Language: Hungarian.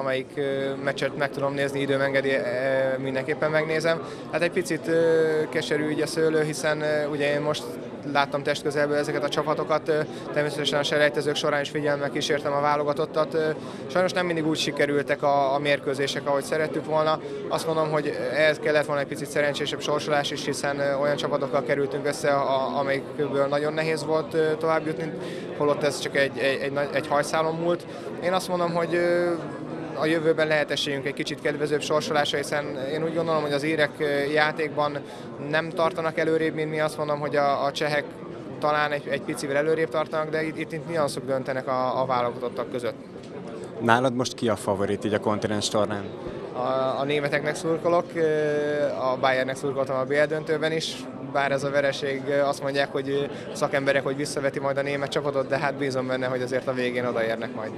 amelyik meccset meg tudom nézni, időm engedi, mindenképpen megnézem. Hát egy picit keserű így a szőlő, hiszen ugye én most láttam testközelből ezeket a csapatokat, természetesen a selejtezők során is figyelemmel kísértem a válogatottat. Sajnos nem mindig úgy sikerültek a, a mérkőzések, ahogy szerettük volna. Azt mondom, hogy ehhez kellett volna egy picit szerencsésebb sorsolás is, hiszen olyan csapatokkal kerültünk össze, amelyikből nagyon nehéz volt tovább jutni, holott ez csak egy, egy, egy, egy hajszálon múlt. Én azt mondom, hogy a jövőben lehet esélyünk egy kicsit kedvezőbb sorsolásra, hiszen én úgy gondolom, hogy az érek játékban nem tartanak előrébb, mint mi azt mondom, hogy a, a csehek talán egy, egy picivel előrébb tartanak, de itt, itt, itt nyanszok döntenek a, a válogatottak között. Nálad most ki a favorit így a kontinens tornán? A, a németeknek szurkolok, a Bayernnek szurkoltam a BL döntőben is, bár ez a vereség azt mondják, hogy szakemberek, hogy visszaveti majd a német csapatot, de hát bízom benne, hogy azért a végén odaérnek majd.